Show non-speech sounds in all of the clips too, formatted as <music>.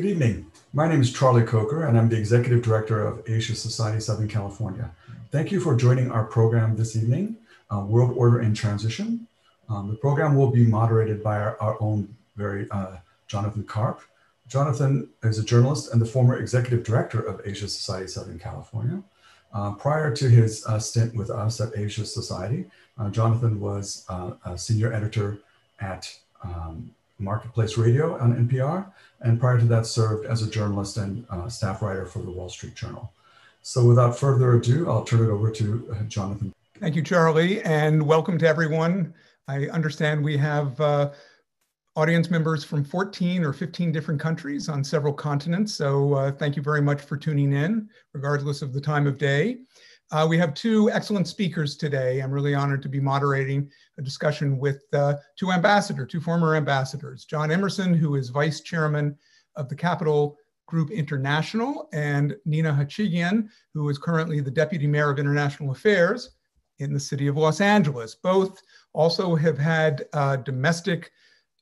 Good evening. My name is Charlie Coker, and I'm the Executive Director of Asia Society Southern California. Thank you for joining our program this evening, uh, World Order in Transition. Um, the program will be moderated by our, our own very uh, Jonathan Karp. Jonathan is a journalist and the former Executive Director of Asia Society Southern California. Uh, prior to his uh, stint with us at Asia Society, uh, Jonathan was uh, a senior editor at um, Marketplace Radio on NPR, and prior to that served as a journalist and uh, staff writer for the Wall Street Journal. So without further ado, I'll turn it over to uh, Jonathan. Thank you, Charlie, and welcome to everyone. I understand we have uh, audience members from 14 or 15 different countries on several continents, so uh, thank you very much for tuning in, regardless of the time of day. Uh, we have two excellent speakers today. I'm really honored to be moderating a discussion with uh, two ambassadors, two former ambassadors, John Emerson, who is vice chairman of the Capital Group International, and Nina Hachigian, who is currently the deputy mayor of international affairs in the city of Los Angeles. Both also have had uh, domestic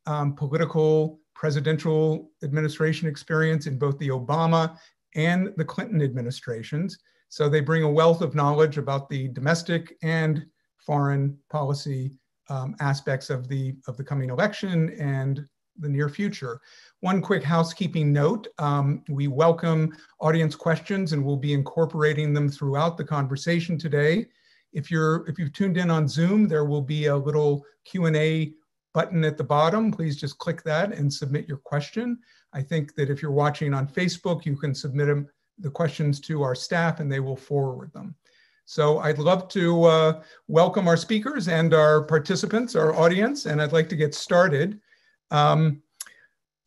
um, political presidential administration experience in both the Obama and the Clinton administrations. So they bring a wealth of knowledge about the domestic and foreign policy um, aspects of the, of the coming election and the near future. One quick housekeeping note, um, we welcome audience questions and we'll be incorporating them throughout the conversation today. If, you're, if you've tuned in on Zoom, there will be a little Q&A button at the bottom. Please just click that and submit your question. I think that if you're watching on Facebook, you can submit them the questions to our staff and they will forward them. So I'd love to uh, welcome our speakers and our participants, our audience, and I'd like to get started. Um,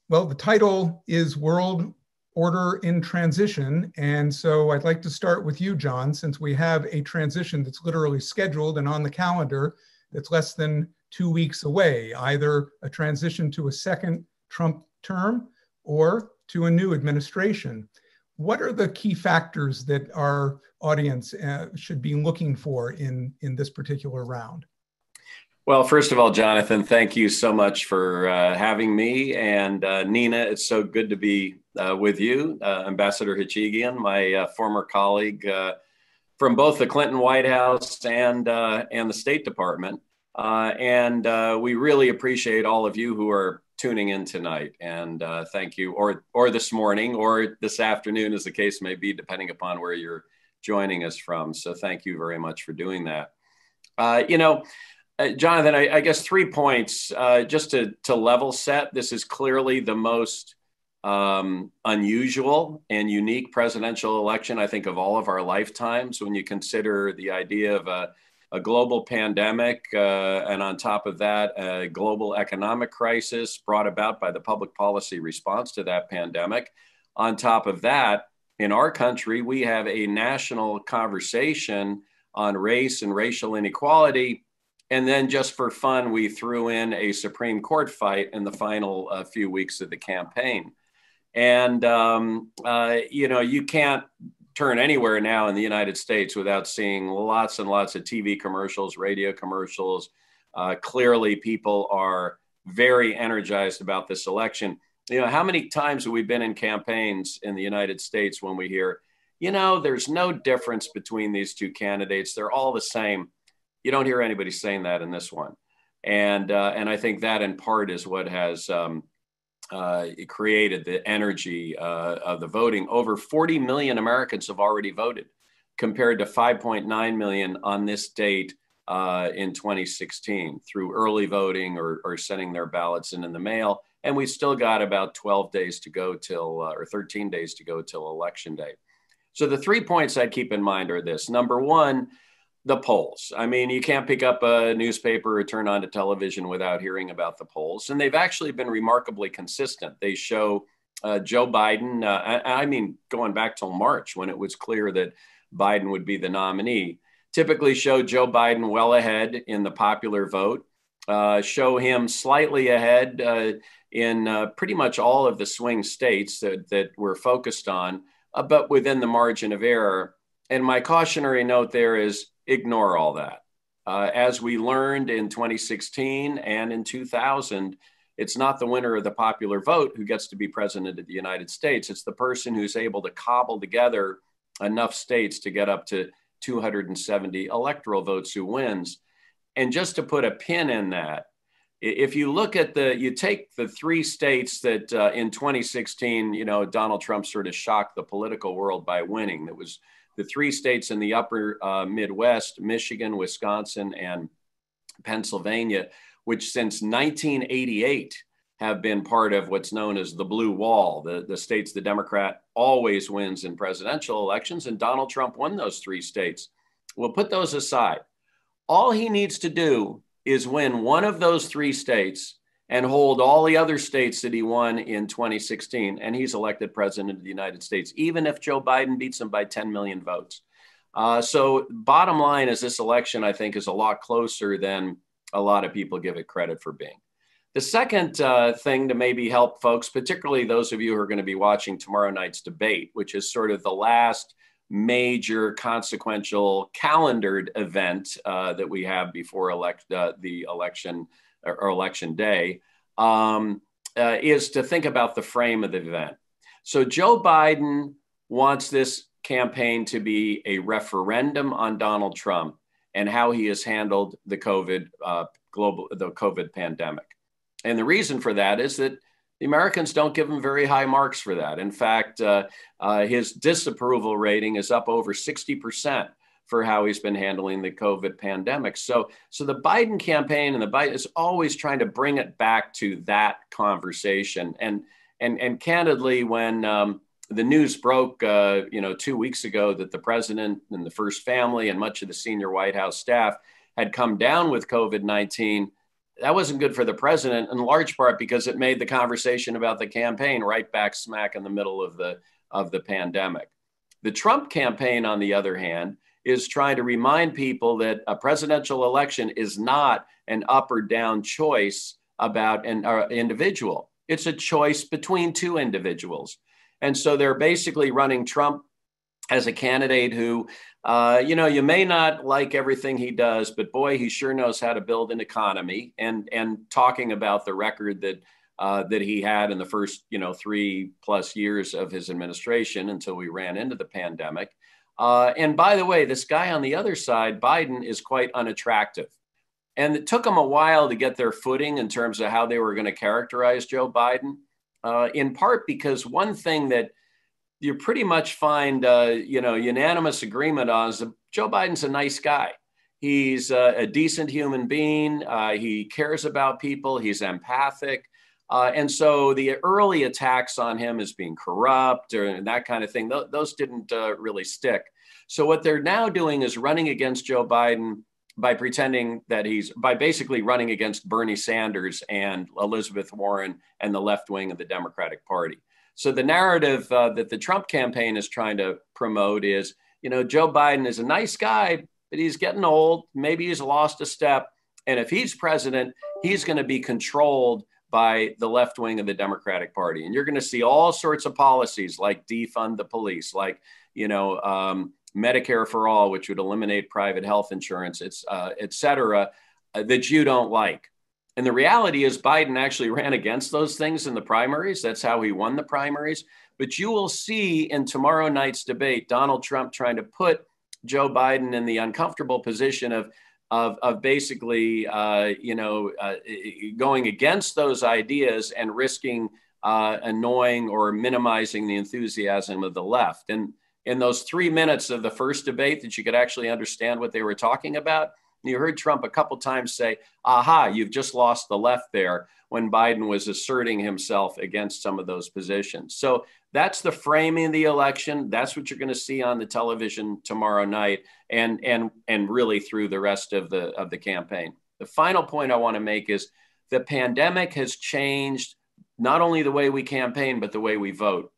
well, the title is World Order in Transition. And so I'd like to start with you, John, since we have a transition that's literally scheduled and on the calendar that's less than two weeks away, either a transition to a second Trump term or to a new administration what are the key factors that our audience uh, should be looking for in, in this particular round? Well, first of all, Jonathan, thank you so much for uh, having me. And uh, Nina, it's so good to be uh, with you, uh, Ambassador Hachigian, my uh, former colleague from both the Clinton White House and, and the State Department. and we really appreciate all of you who are tuning in tonight. And uh, thank you, or or this morning, or this afternoon, as the case may be, depending upon where you're joining us from. So thank you very much for doing that. Uh, you know, uh, Jonathan, I, I, guess three points uh, just to to level set. This is clearly the most um, unusual and unique presidential election, I think, of all of our lifetimes. When you consider the idea of a a global pandemic, uh, and on top of that, a global economic crisis brought about by the public policy response to that pandemic. On top of that, in our country, we have a national conversation on race and racial inequality. And then, just for fun, we threw in a Supreme Court fight in the final uh, few weeks of the campaign. And, um, uh, you know, you can't turn anywhere now in the United States without seeing lots and lots of TV commercials, radio commercials. Uh, clearly, people are very energized about this election. You know, how many times have we been in campaigns in the United States when we hear, you know, there's no difference between these two candidates, they're all the same. You don't hear anybody saying that in this one. And, uh, and I think that in part is what has um, uh, created the energy uh, of the voting. Over 40 million Americans have already voted, compared to 5.9 million on this date uh, in 2016 through early voting or, or, sending their ballots in in the mail. And we've still got about 12 days to go till, uh, or 13 days to go till election day. So the three points I keep in mind are this: number one the polls. I mean, you can't pick up a newspaper or turn on to television without hearing about the polls. And they've actually been remarkably consistent. They show uh, Joe Biden, uh, I, I, mean, going back till March when it was clear that Biden would be the nominee, typically show Joe Biden well ahead in the popular vote, uh, show him slightly ahead uh, in uh, pretty much all of the swing states that, that we're focused on, uh, but within the margin of error. And my cautionary note there is ignore all that. Uh, as we learned in 2016 and in 2000, it's not the winner of the popular vote who gets to be president of the United States. It's the person who's able to cobble together enough states to get up to 270 electoral votes who wins. And just to put a pin in that, if you look at the, you take the three states that uh, in 2016, you know, Donald Trump sort of shocked the political world by winning. That was the three states in the upper uh, Midwest, Michigan, Wisconsin, and Pennsylvania, which since 1988 have been part of what's known as the blue wall, the, the states the Democrat always wins in presidential elections. And Donald Trump won those three states. We'll put those aside. All he needs to do is win one of those three states and hold all the other states that he won in 2016, and he's elected president of the United States, even if Joe Biden beats him by 10 million votes. Uh, so, bottom line is this election, I think, is a lot closer than a lot of people give it credit for being. The second uh, thing to maybe help folks, particularly those of you who are going to be watching tomorrow night's debate, which is sort of the last major consequential calendared event uh, that we have before elect, uh, the election or, election day, um, uh, is to think about the frame of the event. So Joe Biden wants this campaign to be a referendum on Donald Trump and how he has handled the COVID uh, global the COVID pandemic. And the reason for that is that the Americans don't give him very high marks for that. In fact, uh, uh, his disapproval rating is up over 60% for how he's been handling the COVID pandemic. So, so the Biden campaign and the Biden is always trying to bring it back to that conversation. And and and candidly, when um, the news broke, uh, you know, two weeks ago that the president and the first family and much of the senior White House staff had come down with COVID 19 that wasn't good for the president in large part because it made the conversation about the campaign right back smack in the middle of the of the pandemic. The Trump campaign, on the other hand, is trying to remind people that a presidential election is not an up or down choice about an uh, individual. It's a choice between two individuals. And so they're basically running Trump as a candidate who uh, you know, you may not like everything he does, but boy, he sure knows how to build an economy. And and talking about the record that uh, that he had in the first, you know, three plus years of his administration until we ran into the pandemic. Uh, and by the way, this guy on the other side, Biden, is quite unattractive. And it took them a while to get their footing in terms of how they were going to characterize Joe Biden, uh, in part because one thing that you pretty much find uh, you know unanimous agreement on is that Joe Biden's a nice guy. He's uh, a decent human being. Uh, he cares about people. He's empathic. Uh, and so the early attacks on him as being corrupt or that kind of thing, th- those didn't uh, really stick. So what they're now doing is running against Joe Biden by pretending that he's by basically running against Bernie Sanders and Elizabeth Warren and the left wing of the Democratic Party. So the narrative uh, that the Trump campaign is trying to promote is, you know, Joe Biden is a nice guy, but he's getting old. Maybe he's lost a step. And if he's president, he's going to be controlled by the left wing of the Democratic Party. And you're going to see all sorts of policies like defund the police, like, you know, um, Medicare for all, which would eliminate private health insurance, it's, uh, et cetera, uh, that you don't like. And the reality is, Biden actually <laughs> ran against those things in the primaries. That's how he won the primaries. But you will see in tomorrow night's debate Donald Trump trying to put Joe Biden in the uncomfortable position of, of, of basically, uh, you know, uh, going against those ideas and risking uh, annoying or minimizing the enthusiasm of the left. And in those three minutes of the first debate that you could actually understand what they were talking about, you heard Trump a couple times say, aha, you've just lost the left there when Biden was asserting himself against some of those positions. So that's the framing of the election. That's what you're going to see on the television tomorrow night and and and really through the rest of the of the campaign. The final point I want to make is the pandemic has changed not only the way we campaign but the way we vote.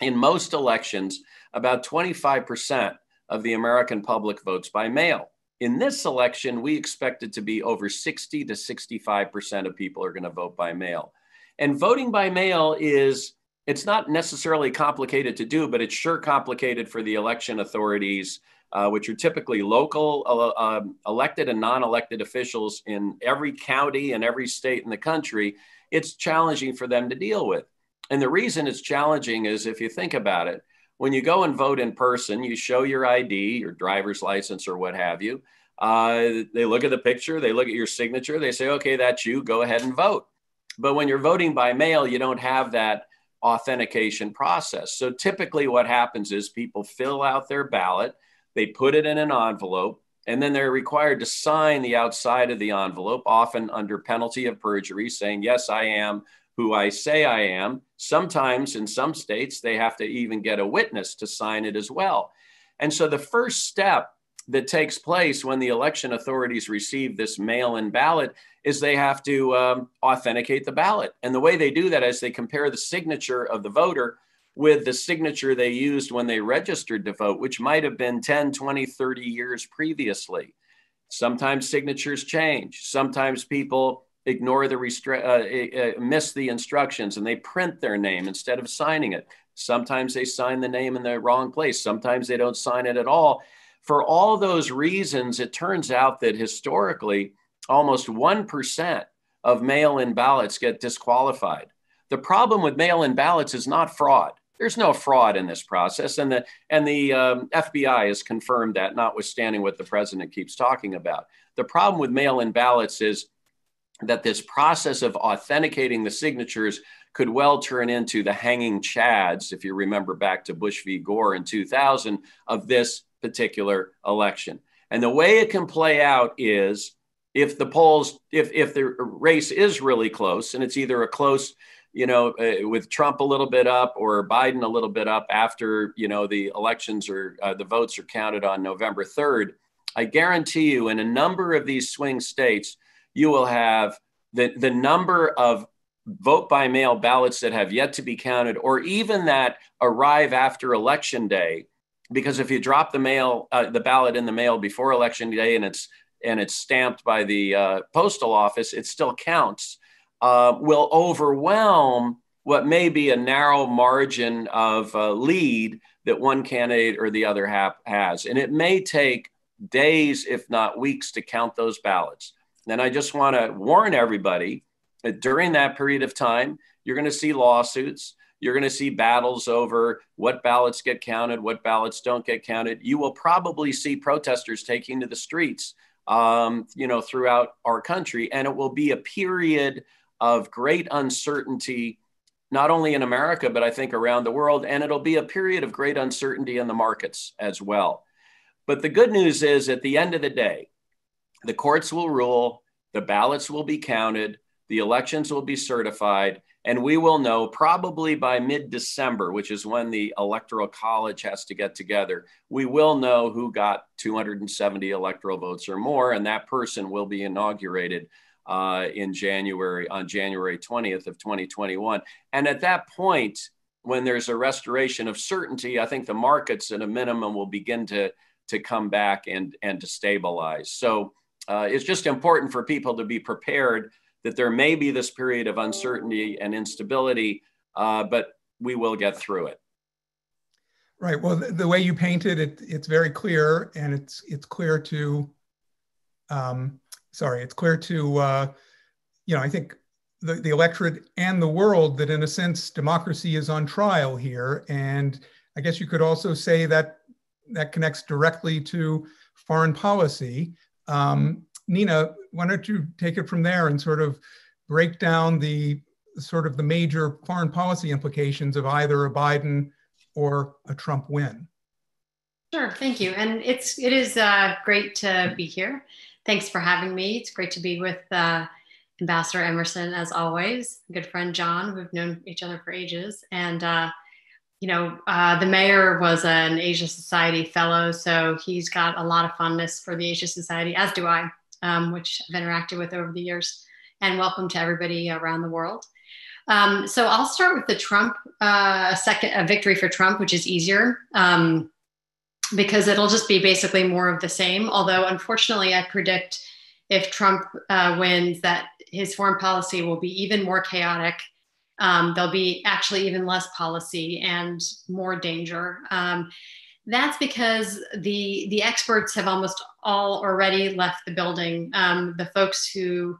In most elections, about 25% of the American public votes by mail. In this election, we expect it to be over 60 to 65% of people are going to vote by mail. And voting by mail is it's not necessarily complicated to do, but it's sure complicated for the election authorities, uh, which are typically local uh, um, elected and non elected officials in every county and every state in the country. It's challenging for them to deal with. And the reason it's challenging is if you think about it, when you go and vote in person, you show your ID, your driver's license, or what have you. Uh, they look at the picture, they look at your signature, they say, okay, that's you, go ahead and vote. But when you're voting by mail, you don't have that authentication process. So typically, what happens is people fill out their ballot, they put it in an envelope, and then they're required to sign the outside of the envelope, often under penalty of perjury, saying, Yes, I am who I say I am. Sometimes in some states, they have to even get a witness to sign it as well. And so the first step that takes place when the election authorities receive this mail in ballot is they have to um, authenticate the ballot. And the way they do that is they compare the signature of the voter with the signature they used when they registered to vote, which might have been 10, 20, 30 years previously. Sometimes signatures change. Sometimes people ignore the restra- uh, uh, miss the instructions and they print their name instead of signing it. Sometimes they sign the name in the wrong place. Sometimes they don't sign it at all. For all those reasons, it turns out that historically, almost 1% of mail in ballots get disqualified. The problem with mail in ballots is not fraud. There's no fraud in this process. And the, and the um, FBI has confirmed that, notwithstanding what the president keeps talking about. The problem with mail in ballots is that this process of authenticating the signatures could well turn into the hanging chads, if you remember back to Bush v. Gore in 2000, of this particular election. And the way it can play out is if the polls, if, if the race is really close, and it's either a close, you know, uh, with Trump a little bit up or Biden a little bit up after, you know, the elections or uh, the votes are counted on November 3rd, I guarantee you in a number of these swing states, you will have the, the number of vote by mail ballots that have yet to be counted, or even that arrive after election day. Because if you drop the mail, uh, the ballot in the mail before election day, and it's and it's stamped by the uh, postal office, it still counts. Uh, will overwhelm what may be a narrow margin of uh, lead that one candidate or the other ha- has, and it may take days, if not weeks, to count those ballots. And I just want to warn everybody that during that period of time, you're going to see lawsuits. You're going to see battles over what ballots get counted, what ballots don't get counted. You will probably see protesters taking to the streets, um, you know, throughout our country, and it will be a period of great uncertainty, not only in America but I think around the world, and it'll be a period of great uncertainty in the markets as well. But the good news is, at the end of the day, the courts will rule, the ballots will be counted, the elections will be certified, and we will know probably by mid December, which is when the Electoral College has to get together. We will know who got 270 electoral votes or more, and that person will be inaugurated uh, in January, on January 20th of 2021. And at that point, when there's a restoration of certainty, I think the markets at a minimum will begin to, to come back and, and to stabilize. So uh, it's just important for people to be prepared that there may be this period of uncertainty and instability, uh, but we will get through it. Right. Well, the, the way you painted it, it's very clear, and it's it's clear to, um, sorry, it's clear to, uh, you know, I think the, the electorate and the world that, in a sense, democracy is on trial here, and I guess you could also say that that connects directly to foreign policy. Um, Nina, why don't you take it from there and sort of break down the sort of the major foreign policy implications of either a Biden or a Trump win? Sure, thank you. And it's it is uh, great to be here. Thanks for having me. It's great to be with uh, Ambassador Emerson as always. Good friend John, we've known each other for ages, and uh, you know, uh, the mayor was an Asia Society fellow, so he's got a lot of fondness for the Asia Society, as do I, um, which I've interacted with over the years. And welcome to everybody around the world. Um, so I'll start with the Trump, uh, second, a victory for Trump, which is easier um, because it'll just be basically more of the same. Although, unfortunately, I predict if Trump uh, wins, that his foreign policy will be even more chaotic um, there'll be actually even less policy and more danger. Um, that's because the the experts have almost all already left the building. Um, the folks who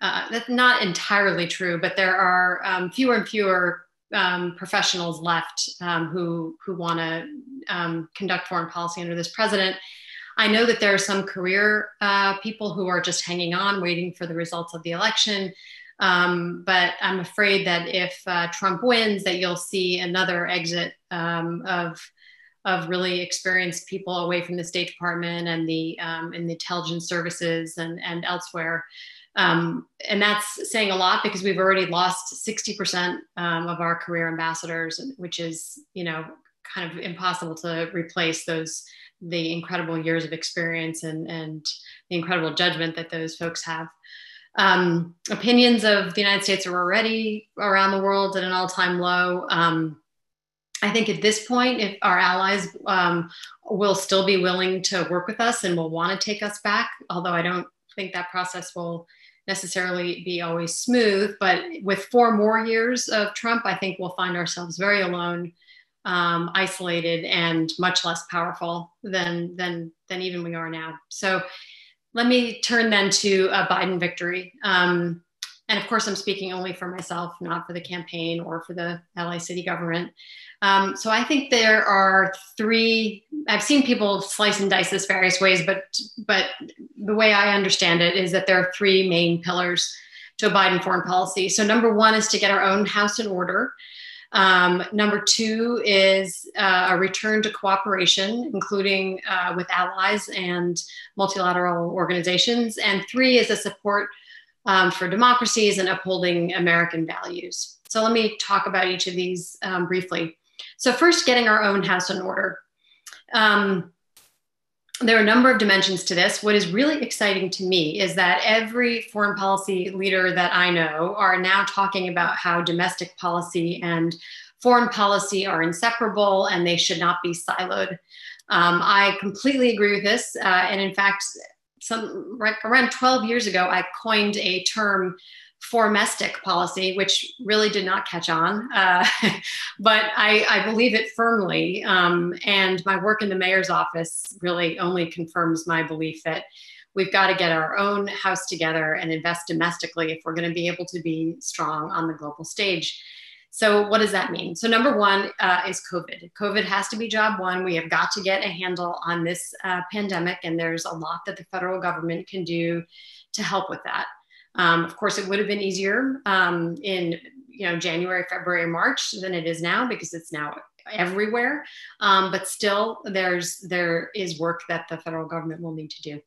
uh, that's not entirely true, but there are um, fewer and fewer um, professionals left um, who who want to um, conduct foreign policy under this president. I know that there are some career uh, people who are just hanging on, waiting for the results of the election. Um, but I'm afraid that if uh, Trump wins, that you'll see another exit um, of of really experienced people away from the State Department and the um, and the intelligence services and and elsewhere. Um, and that's saying a lot because we've already lost 60% um, of our career ambassadors, which is you know kind of impossible to replace those the incredible years of experience and and the incredible judgment that those folks have. Um, opinions of the United States are already around the world at an all-time low. I think at this point, if our allies um, will still be willing to work with us and will want to take us back, although I don't think that process will necessarily be always smooth. But with four more years of Trump, I think we'll find ourselves very alone, um, isolated, and much less powerful than than than even we are now. So let me turn then to a Biden victory. Um, and of course, I'm speaking only for myself, not for the campaign or for the LA city government. Um, so I think there are three. I've seen people slice and dice this various ways, but but the way I understand it is that there are three main pillars to a Biden foreign policy. So number one is to get our own house in order. Um, number two is uh, a return to cooperation, including uh, with allies and multilateral organizations. And three is a support um, for democracies and upholding American values. So let me talk about each of these um, briefly. So first, getting our own house in order. Um, there are a number of dimensions to this. What is really exciting to me is that every foreign policy leader that I know are now talking about how domestic policy and foreign policy are inseparable and they should not be siloed. Um, I completely agree with this. Uh, and in fact, some around 12 years ago, I coined a term formestic policy, which really did not catch on. <laughs> Uh, but I, I, believe it firmly. Um, and my work in the mayor's office really only confirms my belief that we've got to get our own house together and invest domestically if we're going to be able to be strong on the global stage. So, what does that mean? So, number one uh, is COVID. COVID has to be job one. We have got to get a handle on this uh, pandemic, and there's a lot that the federal government can do to help with that. Um, of course, it would have been easier um, in you know January, February, March than it is now because it's now everywhere. Um, but still, there's there is work that the federal government will need to do.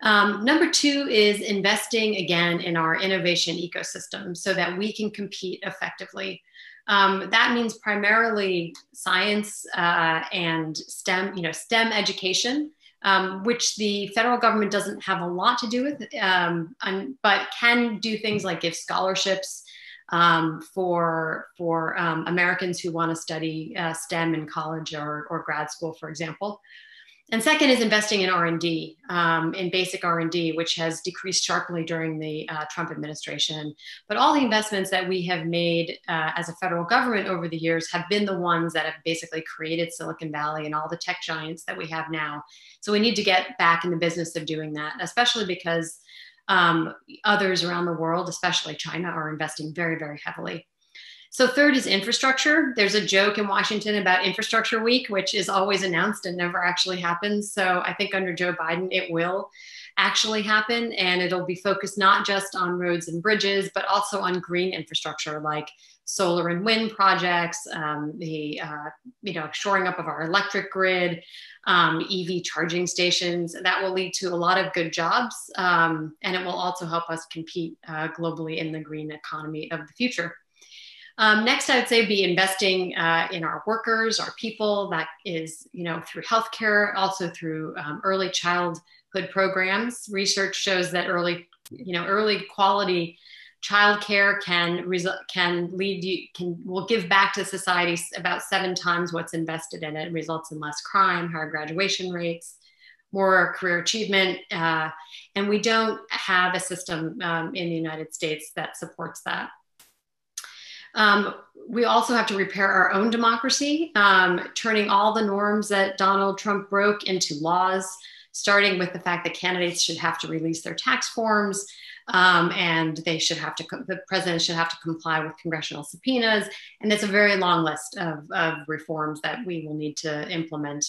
Um, number two is investing again in our innovation ecosystem so that we can compete effectively. Um, that means primarily science uh, and STEM, you know, STEM education um, which the federal government doesn't have a lot to do with, um, but can do things like give scholarships um, for for um, Americans who want to study uh, STEM in college or, or grad school, for example. And second is investing in R&D, um, in basic R&D, which has decreased sharply during the uh, Trump administration. But all the investments that we have made uh, as a federal government over the years have been the ones that have basically created Silicon Valley and all the tech giants that we have now. So we need to get back in the business of doing that, especially because um, others around the world, especially China, are investing very, very heavily. So, third is infrastructure. There's a joke in Washington about Infrastructure Week, which is always announced and never actually happens. So, I think under Joe Biden, it will actually happen. And it'll be focused not just on roads and bridges, but also on green infrastructure like solar and wind projects, um, the uh, you know shoring up of our electric grid, um, EV charging stations. That will lead to a lot of good jobs, um, and it will also help us compete uh, globally in the green economy of the future. Um, next, I would say be investing uh, in our workers, our people. That is, you know, through healthcare, also through um, early childhood programs. Research shows that early, you know, early quality childcare can result can lead you can will give back to society about seven times what's invested in it. results in less crime, higher graduation rates, more career achievement, uh, and we don't have a system um, in the United States that supports that. Um, we also have to repair our own democracy, um, turning all the norms that Donald Trump broke into laws, starting with the fact that candidates should have to release their tax forms. Um, and they should have to, the president should have to comply with congressional subpoenas. And it's a very long list of, of reforms that we will need to implement.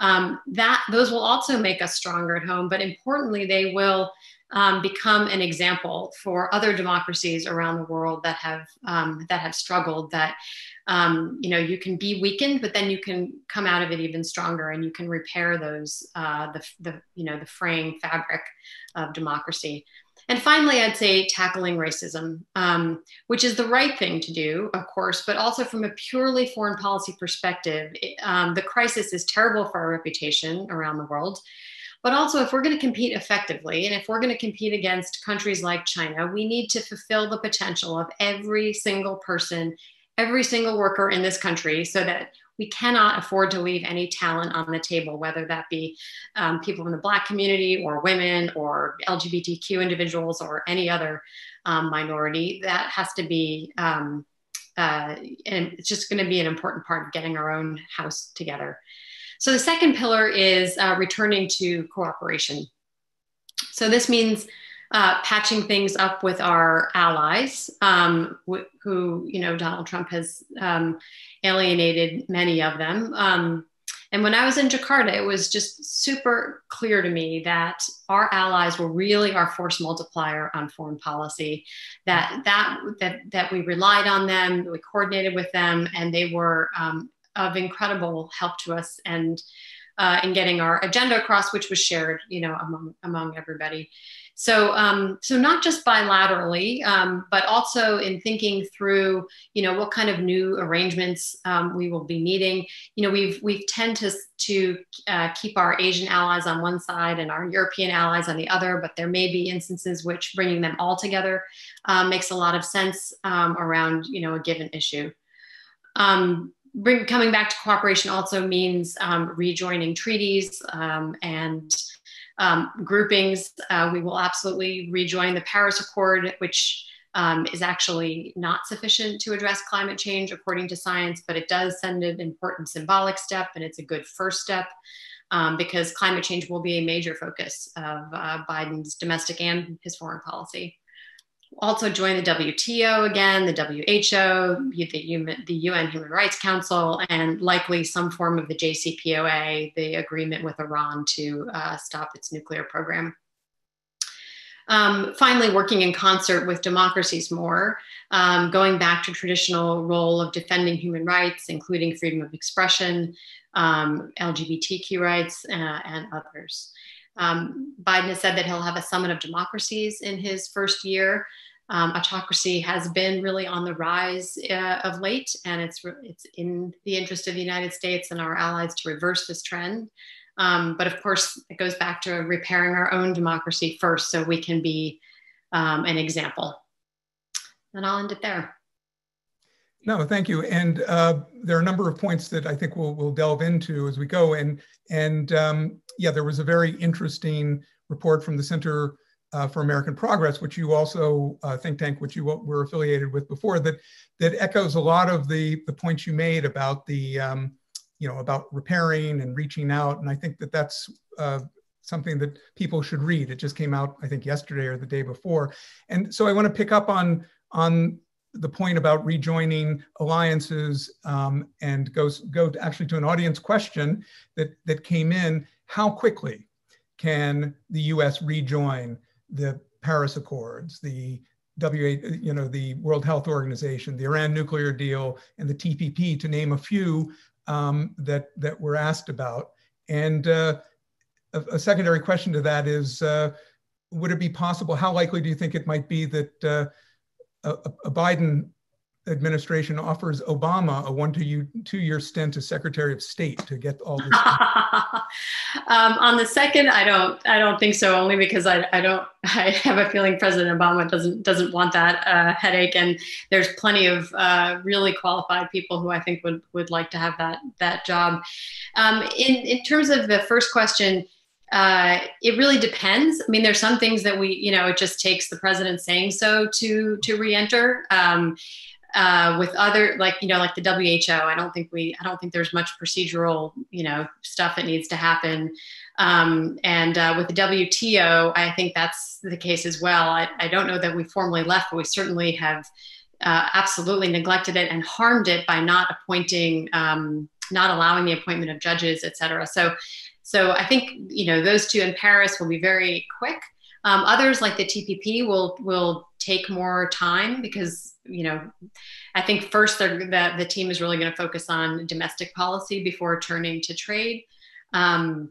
Um, that those will also make us stronger at home, but importantly, they will um, become an example for other democracies around the world that have um, that have struggled. That um, you know you can be weakened, but then you can come out of it even stronger, and you can repair those uh, the, the you know the fraying fabric of democracy. And finally, I'd say tackling racism, um, which is the right thing to do, of course, but also from a purely foreign policy perspective, it, um, the crisis is terrible for our reputation around the world. But also, if we're going to compete effectively and if we're going to compete against countries like China, we need to fulfill the potential of every single person, every single worker in this country so that we cannot afford to leave any talent on the table, whether that be um, people in the Black community or women or LGBTQ individuals or any other um, minority. That has to be, um, uh, and it's just going to be an important part of getting our own house together. So the second pillar is uh, returning to cooperation. So this means uh, patching things up with our allies, um, wh- who you know Donald Trump has um, alienated many of them. Um, and when I was in Jakarta, it was just super clear to me that our allies were really our force multiplier on foreign policy. That that that that we relied on them, we coordinated with them, and they were um, of incredible help to us and uh, in getting our agenda across, which was shared, you know, among among everybody. So, um, so not just bilaterally, um, but also in thinking through, you know, what kind of new arrangements um, we will be needing. You know, we've we've tend to to uh, keep our Asian allies on one side and our European allies on the other, but there may be instances which bringing them all together uh, makes a lot of sense um, around, you know, a given issue. Um, bring, coming back to cooperation also means um, rejoining treaties um, and um, groupings. Uh, we will absolutely rejoin the Paris Accord, which um, is actually not sufficient to address climate change according to science, but it does send an important symbolic step, and it's a good first step. Um, because climate change will be a major focus of uh, Biden's domestic and his foreign policy also join the WTO again, the WHO, the, the UN Human Rights Council, and likely some form of the JCPOA, the agreement with Iran to uh, stop its nuclear program. Um, finally, working in concert with democracies more, um, going back to traditional role of defending human rights, including freedom of expression, um, LGBTQ rights, uh, and others. Um, Biden has said that he'll have a summit of democracies in his first year. Um, autocracy has been really on the rise uh, of late, and it's re- it's in the interest of the United States and our allies to reverse this trend. Um, but of course, it goes back to repairing our own democracy first, so we can be um, an example. And I'll end it there. No, thank you. And uh, there are a number of points that I think we'll, we'll delve into as we go. And and um, yeah, there was a very interesting report from the Center uh, for American Progress, which you also uh, think tank, which you were affiliated with before, that that echoes a lot of the the points you made about the um, you know about repairing and reaching out, and I think that that's uh, something that people should read. It just came out, I think, yesterday or the day before, and so I want to pick up on on the point about rejoining alliances um, and goes go to actually to an audience question that that came in. How quickly can the U.S. rejoin the Paris Accords, the W8, you know, the World Health Organization, the Iran nuclear deal, and the TPP, to name a few um, that that were asked about. And uh, a, a, secondary question to that is, uh, would it be possible? How likely do you think it might be that uh, a, Biden administration offers Obama a one to two year stint as Secretary of State to get all this. <laughs> um, on the second, I don't I don't think so. Only because I, I don't <laughs> I have a feeling President Obama doesn't doesn't want that uh, headache, and there's plenty of uh, really qualified people who I think would would like to have that that job. Um, in in terms of the first question. Uh, it really depends. I mean, there's some things that we, you know, it just takes the president saying so to to reenter. Um, uh, with other like you know like the WHO. I don't think we I don't think there's much procedural you know stuff that needs to happen. Um, and uh, with the WTO, I think that's the case as well. I, I don't know that we formally left, but we certainly have uh, absolutely neglected it and harmed it by not appointing, um, not allowing the appointment of judges, et cetera. So, so I think you know those two in Paris will be very quick. Um, others like the TPP will will take more time because you know I think first the the team is really going to focus on domestic policy before turning to trade. Um,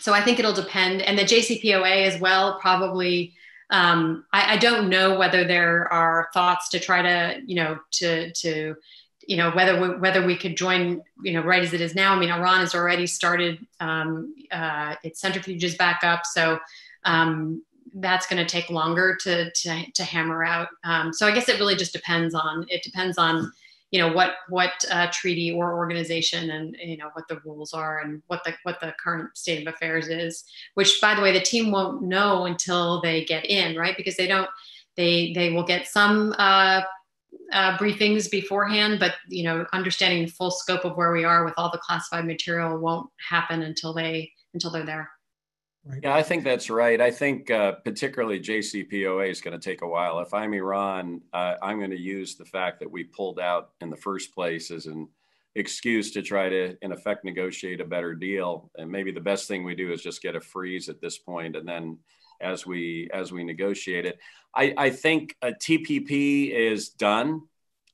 so I think it'll depend, and the JCPOA as well probably. Um, I, I, don't know whether there are thoughts to try to you know to to you know whether we, whether we could join you know right as it is now. I mean, Iran has already started um, uh, its centrifuges back up, so um, that's going to take longer to, to, to hammer out. Um, so I guess it really just depends on, it depends on, you know, what, what uh, treaty or organization and, you know, what the rules are and what the, what the current state of affairs is, which by the way, the team won't know until they get in, right? Because they don't, they, they will get some uh, uh, briefings beforehand, but you know, understanding the full scope of where we are with all the classified material won't happen until they until they're there. Right. Yeah, I think that's right. I think uh, particularly JCPOA is going to take a while. If I'm Iran, uh, I'm going to use the fact that we pulled out in the first place as an excuse to try to, in effect, negotiate a better deal. And maybe the best thing we do is just get a freeze at this point, and then as we as we negotiate it, I, I think a TPP is done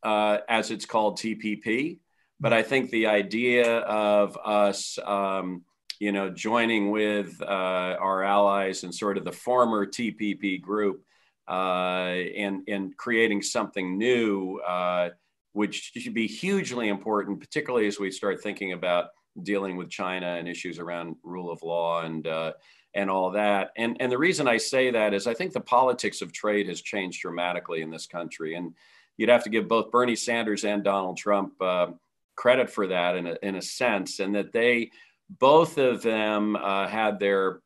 uh, as it's called TPP. But I think the idea of us um, you know, joining with uh, our allies and sort of the former TPP group uh, and, and creating something new, uh, which should be hugely important, particularly as we start thinking about dealing with China and issues around rule of law and uh, and all that. And and the reason I say that is I think the politics of trade has changed dramatically in this country, and you'd have to give both Bernie Sanders and Donald Trump uh, credit for that in a, in a sense, and that they both of them uh, had their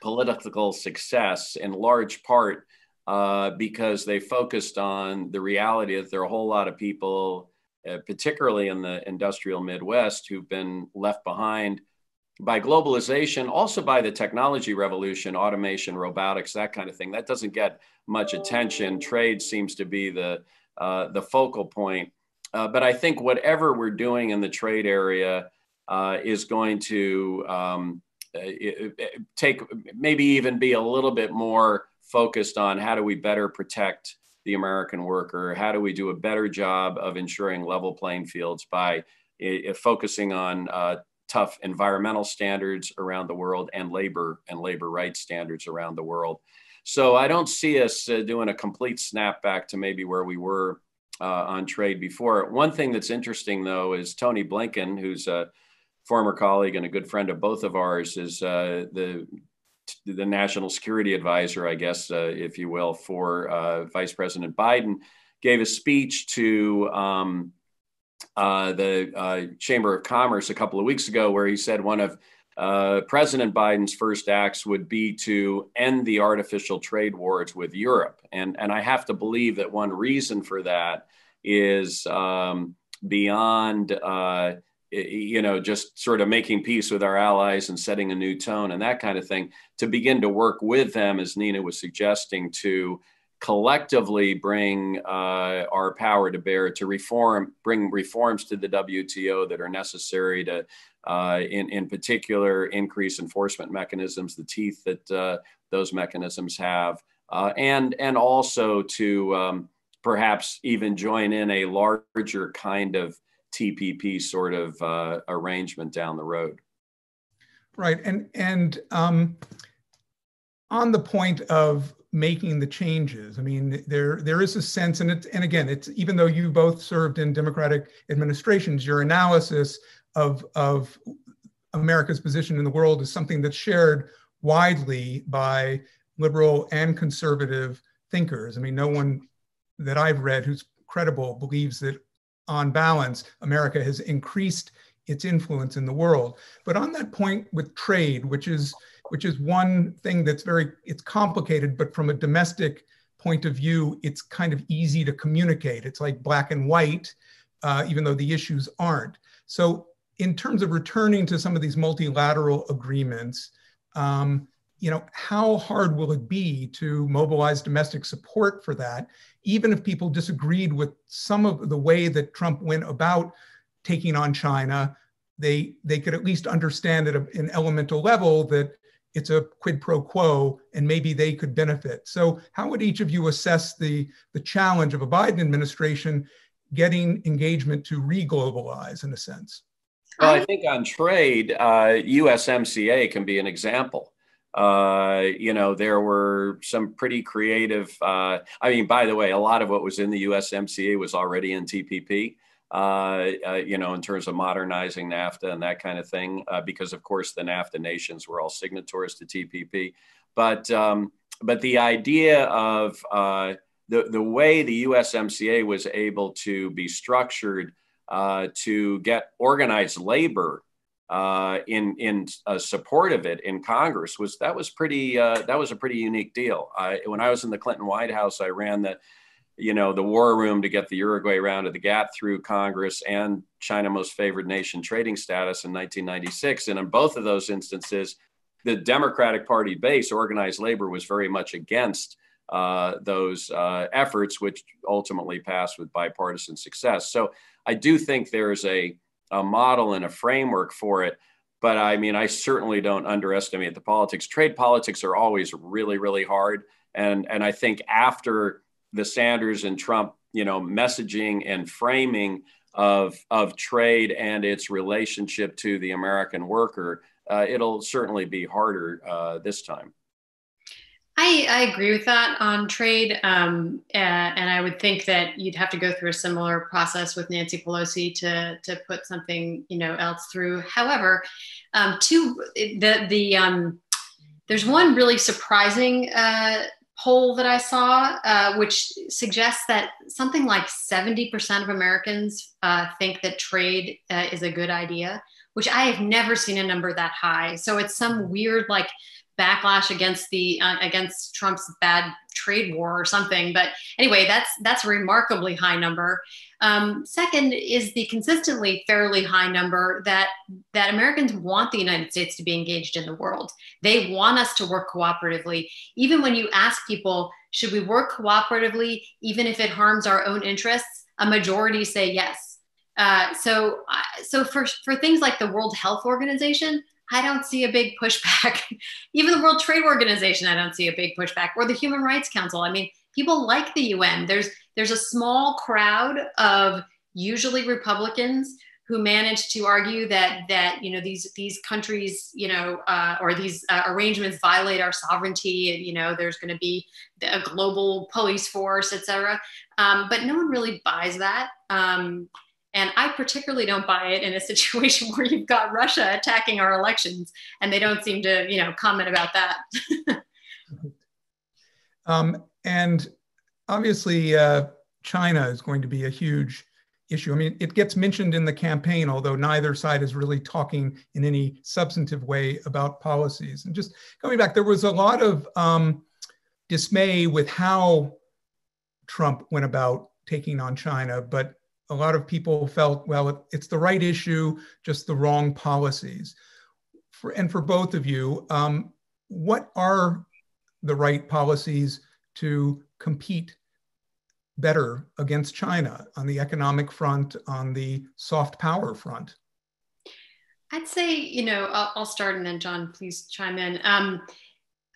political success in large part uh, because they focused on the reality that there are a whole lot of people, uh, particularly in the industrial Midwest, who've been left behind by globalization, also by the technology revolution, automation, robotics, that kind of thing. That doesn't get much attention. Trade seems to be the uh, the focal point. Uh, but I think whatever we're doing in the trade area, uh, is going to um, uh, take maybe even be a little bit more focused on how do we better protect the American worker? How do we do a better job of ensuring level playing fields by uh, focusing on uh, tough environmental standards around the world and labor and labor rights standards around the world? So I don't see us uh, doing a complete snapback to maybe where we were uh, on trade before. One thing that's interesting though is Tony Blinken, who's a former colleague and a good friend of both of ours, is uh, the the national security advisor, I guess, uh, if you will, for uh, Vice President Biden, gave a speech to um, uh, the uh, Chamber of Commerce a couple of weeks ago, where he said one of uh, President Biden's first acts would be to end the artificial trade wars with Europe, and and I have to believe that one reason for that is um, beyond you know, just sort of making peace with our allies and setting a new tone and that kind of thing, to begin to work with them, as Nina was suggesting, to collectively bring uh, our power to bear to reform, bring reforms to the WTO that are necessary to, uh, in, in particular, increase enforcement mechanisms, the teeth that uh, those mechanisms have, uh, and, and also to um, perhaps even join in a larger kind of TPP sort of uh, arrangement down the road. Right, and and um, on the point of making the changes, I mean, there there is a sense, and and again, it's even though you both served in Democratic administrations, your analysis of of America's position in the world is something that's shared widely by liberal and conservative thinkers. I mean, no one that I've read who's credible believes that on balance, America has increased its influence in the world. But on that point with trade, which is which is one thing that's very it's complicated, but from a domestic point of view, it's kind of easy to communicate. It's like black and white, uh, even though the issues aren't. So in terms of returning to some of these multilateral agreements, um, you know, how hard will it be to mobilize domestic support for that, even if people disagreed with some of the way that Trump went about taking on China? They they could at least understand at an elemental level that it's a quid pro quo and maybe they could benefit. So how would each of you assess the, the challenge of a Biden administration getting engagement to re-globalize in a sense? Well, I think on trade, uh, USMCA can be an example. Uh, you know, there were some pretty creative. Uh, I mean, by the way, a lot of what was in the USMCA was already in TPP. Uh, uh, you know, in terms of modernizing NAFTA and that kind of thing, uh, because of course the NAFTA nations were all signatories to TPP. But um, but the idea of uh, the the way the USMCA was able to be structured uh, to get organized labor uh, in in support of it in Congress was that was pretty that was a pretty unique deal. I, when I was in the Clinton White House, I ran the you know, the war room to get the Uruguay round of the GATT through Congress and China most favored nation trading status in 1996. And in both of those instances, the Democratic Party base, organized labor, was very much against uh, those uh, efforts, which ultimately passed with bipartisan success. So I do think there's a, a model and a framework for it. But I mean, I certainly don't underestimate the politics. Trade politics are always really, really hard. And, and I think after the Sanders and Trump, you know, messaging and framing of of trade and its relationship to the American worker, uh, it'll certainly be harder uh, this time. I, I, agree with that on trade, um, uh, and I would think that you'd have to go through a similar process with Nancy Pelosi to to put something you know else through. However, um, two the the um, there's one really surprising uh, poll that I saw, uh, which suggests that something like 70% of Americans uh, think that trade uh, is a good idea, which I have never seen a number that high. So it's some weird like backlash against the uh, against Trump's bad trade war or something. But anyway, that's that's a remarkably high number. Um, second is the consistently fairly high number that that Americans want the United States to be engaged in the world. They want us to work cooperatively. Even when you ask people, should we work cooperatively, even if it harms our own interests, a majority say yes. Uh, so, uh, so for for things like the World Health Organization, I don't see a big pushback. <laughs> Even the World Trade Organization, I don't see a big pushback, or the Human Rights Council. I mean, people like the UN. There's there's a small crowd of usually Republicans who manage to argue that that you know these these countries you know uh, or these uh, arrangements violate our sovereignty and you know there's going to be a global police force etc um, but no one really buys that um, and I particularly don't buy it in a <laughs> situation where you've got Russia attacking our elections and they don't seem to, you know, comment about that. <laughs> um, and obviously, uh, China is going to be a huge issue. I mean, it gets mentioned in the campaign, although neither side is really talking in any substantive way about policies. And just coming back, there was a lot of um, dismay with how Trump went about taking on China, but a lot of people felt, well, it's the right issue, just the wrong policies. For, and for both of you, um, what are the right policies to compete better against China on the economic front, on the soft power front? I'd say, you know, I'll, start and then John, please chime in. Um,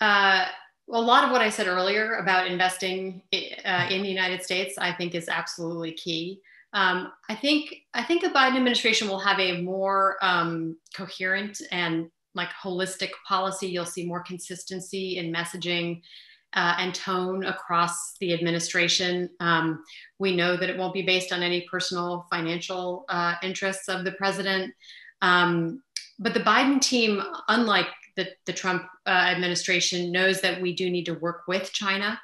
uh, a lot of what I said earlier about investing uh, in the United States, I think is absolutely key. Um, I think I think the Biden administration will have a more um, coherent and like holistic policy. You'll see more consistency in messaging uh, and tone across the administration. Um, we know that it won't be based on any personal financial uh, interests of the president. Um, but the Biden team, unlike the, the Trump uh, administration, knows that we do need to work with China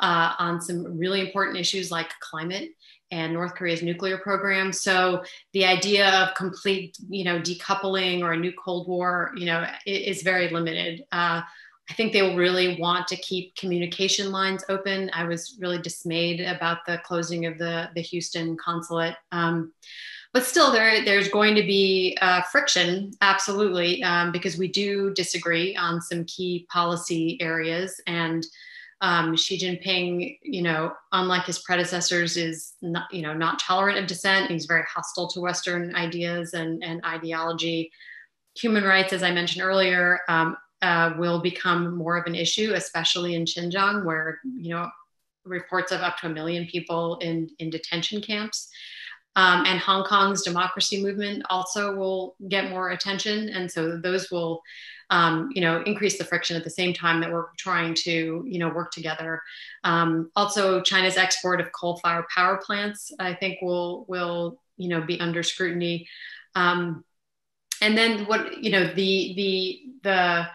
uh, on some really important issues like climate and North Korea's nuclear program. So the idea of complete, you know, decoupling or a new Cold War, you know, is very limited. Uh, I think they will really want to keep communication lines open. I was really dismayed about the closing of the, the Houston consulate. Um, but still, there, there's going to be uh, friction, absolutely, um, because we do disagree on some key policy areas. And um, Xi Jinping, you know, unlike his predecessors, is not, you know, not tolerant of dissent. He's very hostile to Western ideas and, and ideology. Human rights, as I mentioned earlier, um, uh, will become more of an issue, especially in Xinjiang, where you know reports of up to a million people in in detention camps. Um, and Hong Kong's democracy movement also will get more attention, and so those will, um, you know, increase the friction at the same time that we're trying to, you know, work together. Um, also, China's export of coal-fired power plants, I think, will will you know be under scrutiny. Um, and then what you know the the the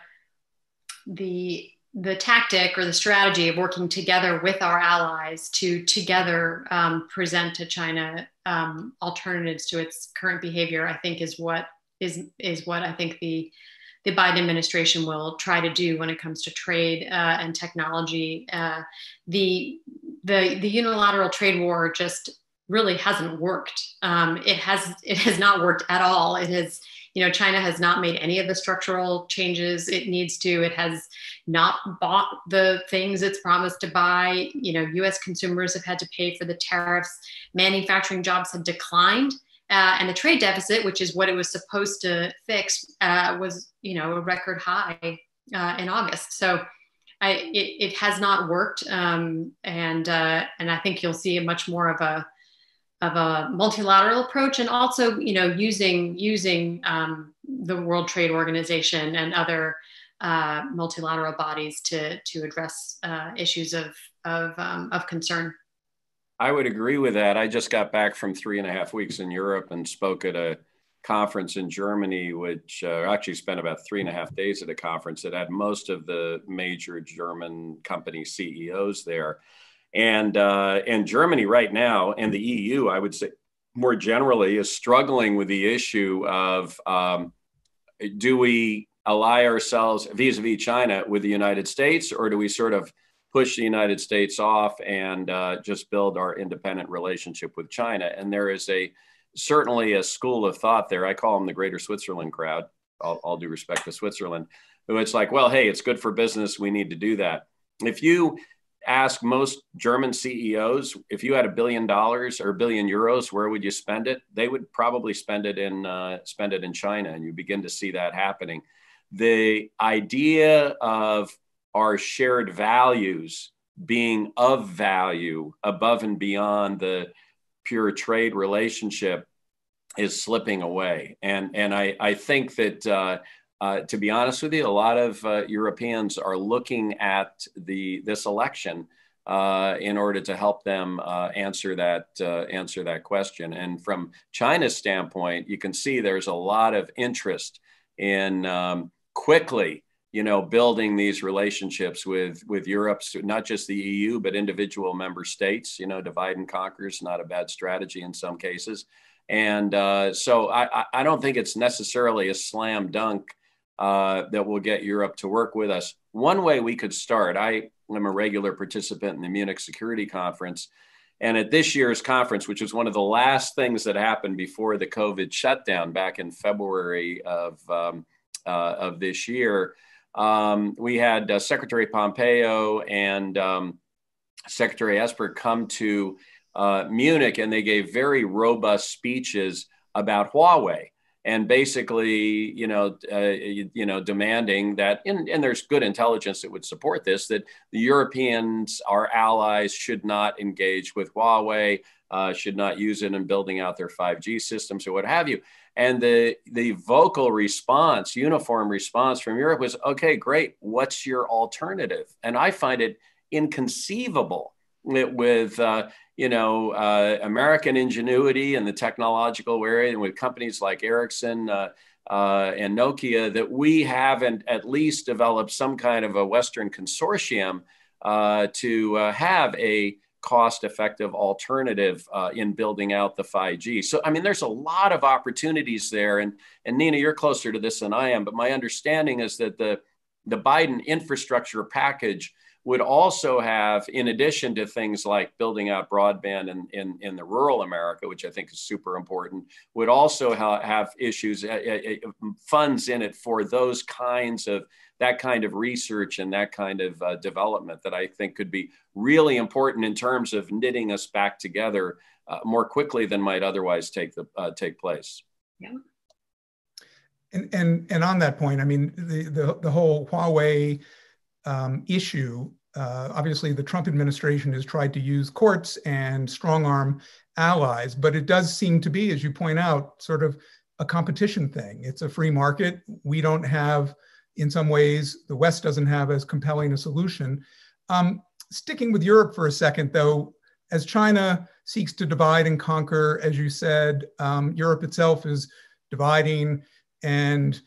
the the tactic or the strategy of working together with our allies to together um, present to China um, alternatives to its current behavior, I think is what is is what I think the the Biden administration will try to do when it comes to trade uh, and technology. Uh, the the the unilateral trade war just really hasn't worked. Um, it has it has not worked at all. It has you know china has not made any of the structural changes it needs to it has not bought the things it's promised to buy you know us consumers have had to pay for the tariffs manufacturing jobs have declined uh, and the trade deficit which is what it was supposed to fix uh, was you know a record high uh, in august. So I, it, it has not worked um, and uh, and i think you'll see a much more of a of a multilateral approach and also you know using using um, the world trade organization and other uh, multilateral bodies to to address uh, issues of of, um, of concern i would agree with that. I just got back from three and a half weeks in europe and spoke at a conference in germany which uh, actually spent about three and a half days at a conference that had most of the major german company ceos there. And uh, and Germany right now and the EU, I would say more generally, is struggling with the issue of um, do we ally ourselves vis-a-vis China with the United States, or do we sort of push the United States off and uh, just build our independent relationship with China? And there is a certainly a school of thought there. I call them the Greater Switzerland crowd. All, all due respect to Switzerland, who it's like, well, hey, it's good for business. We need to do that. If you ask most German CEOs if you had a billion dollars or a billion euros, where would you spend it? They would probably spend it in uh, spend it in China, and you begin to see that happening. The idea of our shared values being of value above and beyond the pure trade relationship is slipping away, and and I I think that. Uh, uh, to be honest with you, a lot of uh, Europeans are looking at the this election uh, in order to help them uh, answer that uh, answer that question. And from China's standpoint, you can see there's a lot of interest in um, quickly, you know, building these relationships with with Europe, not just the EU, but individual member states. You know, divide and conquer is not a bad strategy in some cases. And uh, so I, I don't think it's necessarily a slam dunk uh, that will get Europe to work with us. One way we could start, I am a regular participant in the Munich Security Conference. And at this year's conference, which was one of the last things that happened before the COVID shutdown back in February of, um, uh, of this year, um, we had uh, Secretary Pompeo and um, Secretary Esper come to uh, Munich, and they gave very robust speeches about Huawei and basically, you know, uh, you, you, know, demanding that, and, and there's good intelligence that would support this, that the Europeans, our allies, should not engage with Huawei, uh, should not use it in building out their 5G systems or what have you. And the the vocal response, uniform response from Europe was, okay, great. What's your alternative? And I find it inconceivable with uh, you know, uh, American ingenuity and the technological area, and with companies like Ericsson uh, uh, and Nokia, that we haven't at least developed some kind of a Western consortium uh, to uh, have a cost-effective alternative uh, in building out the 5G. So, I mean, there's a lot of opportunities there, and and Nina, you're closer to this than I am, but my understanding is that the the Biden infrastructure package would also have, in addition to things like building out broadband in, in, in the rural America, which I think is super important, would also ha- have issues, uh, uh, uh, funds in it for those kinds of that kind of research and that kind of uh, development that I think could be really important in terms of knitting us back together uh, more quickly than might otherwise take the uh, take place. Yeah. And, and and on that point, I mean the the, the whole Huawei um, issue. Uh, obviously, the Trump administration has tried to use courts and strong arm allies, but it does seem to be, as you point out, sort of a competition thing. It's a free market. We don't have in some ways the West doesn't have as compelling a solution. Um, sticking with Europe for a second, though, as China seeks to divide and conquer, as you said, um, Europe itself is dividing and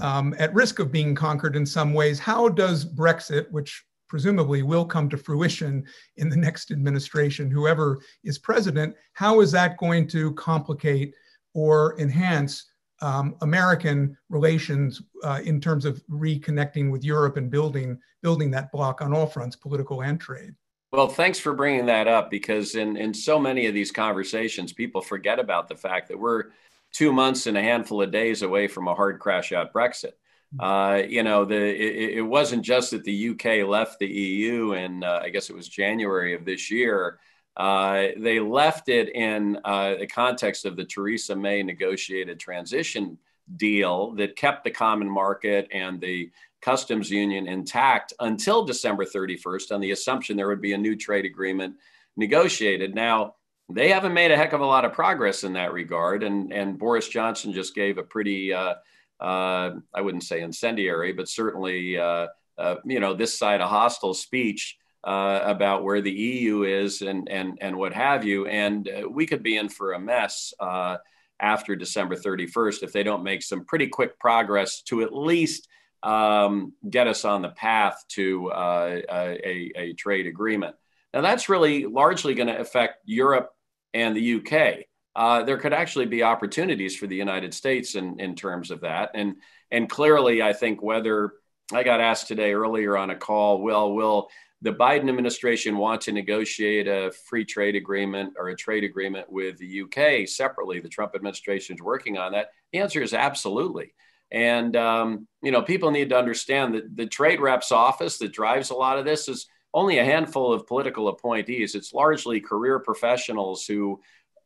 um, at risk of being conquered in some ways. How does Brexit, which presumably will come to fruition in the next administration, whoever is president, how is that going to complicate or enhance um, American relations uh, in terms of reconnecting with Europe and building building that bloc on all fronts, political and trade. Well, thanks for bringing that up because in in so many of these conversations, people forget about the fact that we're two months and a handful of days away from a hard crash out Brexit. Mm-hmm. Uh, you know, the it, it, wasn't just that the UK left the EU in uh, I guess it was January of this year. Uh, they left it in uh, the context of the Theresa May negotiated transition deal that kept the common market and the customs union intact until December 31st on the assumption there would be a new trade agreement negotiated. Now, they haven't made a heck of a lot of progress in that regard. And, and Boris Johnson just gave a pretty, uh, uh, I wouldn't say incendiary, but certainly, uh, uh you know, this side a hostile speech uh, about where the EU is and and and what have you. And uh, we could be in for a mess uh, after December 31st if they don't make some pretty quick progress to at least um, get us on the path to uh, a, a, trade agreement. Now that's really largely going to affect Europe and the UK. Uh, there could actually be opportunities for the United States in, in terms of that. And, and clearly, I think whether I got asked today earlier on a call, well, will the Biden administration want to negotiate a free trade agreement or a trade agreement with the UK separately. The Trump administration is working on that. The answer is absolutely. And um, you know, people need to understand that the trade rep's office that drives a lot of this is only a handful of political appointees. It's largely career professionals who,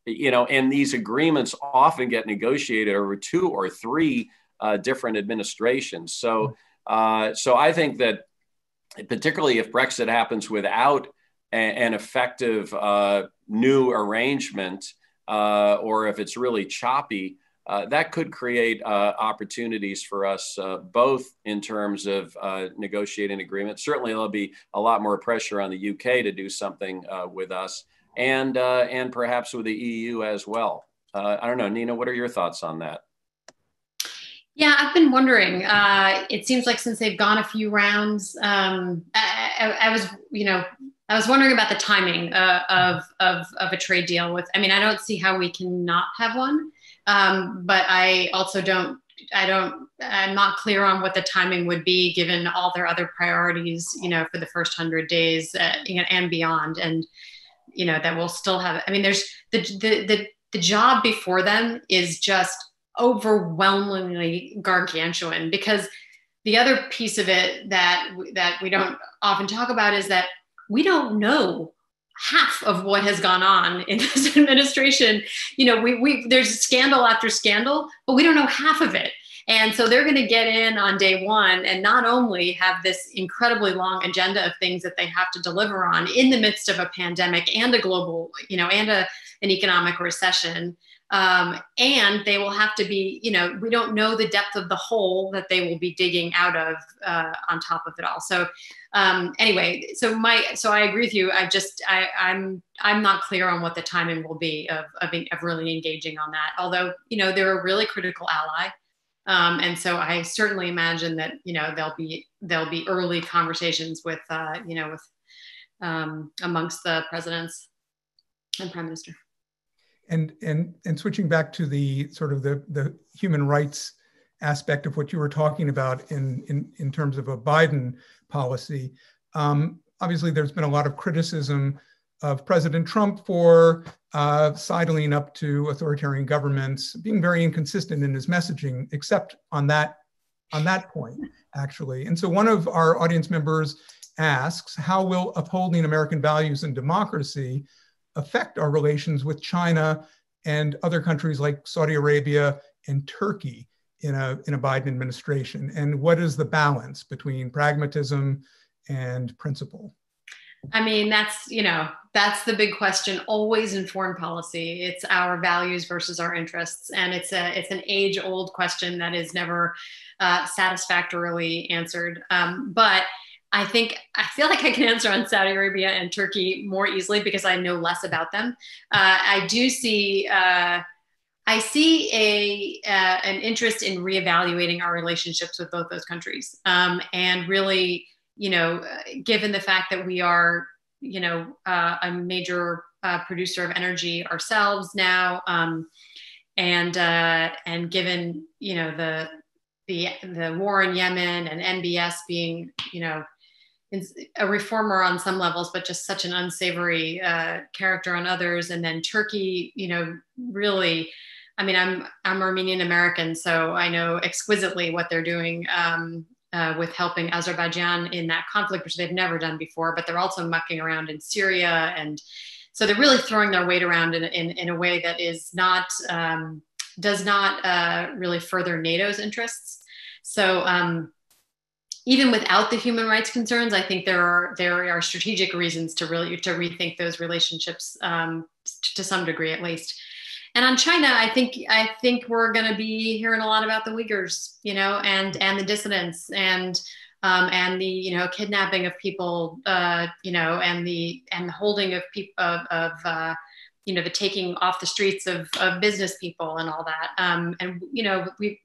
you know, and these agreements often get negotiated over two or three uh, different administrations. So, uh, so I think that particularly if Brexit happens without a, an effective uh, new arrangement, uh, or if it's really choppy, uh, that could create uh, opportunities for us uh, both in terms of uh, negotiating agreements. Certainly, there'll be a lot more pressure on the UK to do something with us, and and perhaps with the EU as well. I don't know, Nina. What are your thoughts on that? Yeah, I've been wondering. Uh, it seems like since they've gone a few rounds, um, I, I, I, was, you know, I was wondering about the timing uh, of, of of a trade deal. With, I mean, I don't see how we can not have one, um, but I also don't. I don't. I'm not clear on what the timing would be, given all their other priorities. You know, for the first hundred days uh, and beyond, and you know that we'll still have. I mean, there's the the the, the job before them is just overwhelmingly gargantuan because the other piece of it that that we don't often talk about is that we don't know half of what has gone on in <laughs> this administration. You know we, we there's scandal after scandal but we don't know half of it. And so they're going to get in on day one and not only have this incredibly long agenda of things that they have to deliver on in the midst of a pandemic and a global you know and a, an economic recession um, and they will have to be, you know, we don't know the depth of the hole that they will be digging out of uh, on top of it all. So um, anyway, so my, so I agree with you. I just, I, I'm, I'm not clear on what the timing will be of, of, of really engaging on that. Although, you know, they're a really critical ally. Um, and so I certainly imagine that, you know, there'll be, there'll be early conversations with, uh, you know, with um, amongst the presidents and prime minister and and and switching back to the sort of the the human rights aspect of what you were talking about in, in, in terms of a Biden policy. Um, obviously, there's been a lot of criticism of President Trump for uh, sidling up to authoritarian governments, being very inconsistent in his messaging, except on that on that point, actually. And so one of our audience members asks, how will upholding American values and democracy affect our relations with China and other countries like Saudi Arabia and Turkey in a, in a Biden administration? And what is the balance between pragmatism and principle? I mean, that's, you know, that's the big question always in foreign policy. It's our values versus our interests. And it's a, it's an age old question that is never uh, satisfactorily answered. Um, but I think I feel like I can answer on Saudi Arabia and Turkey more easily because I know less about them. Uh, I do see. Uh, I see a uh, an interest in reevaluating our relationships with both those countries, um, and really, you know, given the fact that we are, you know, uh, a major uh, producer of energy ourselves now, um, and uh, and given you know the the the war in Yemen and MBS being, you know, a reformer on some levels, but just such an unsavory uh, character on others. And then Turkey, you know, really, I mean, I'm I'm Armenian American, so I know exquisitely what they're doing um, uh, with helping Azerbaijan in that conflict, which they've never done before. But they're also mucking around in Syria, and so they're really throwing their weight around in in, in a way that is not um, does not uh, really further NATO's interests. So. Um, even without the human rights concerns, I think there are there are strategic reasons to really to rethink those relationships um, to some degree at least. And on China, I think I think we're going to be hearing a lot about the Uyghurs, you know, and and the dissidents and um, and the you know kidnapping of people, uh, you know, and the and the holding of people of, of uh, you know the taking off the streets of, of business people and all that. Um, and you know we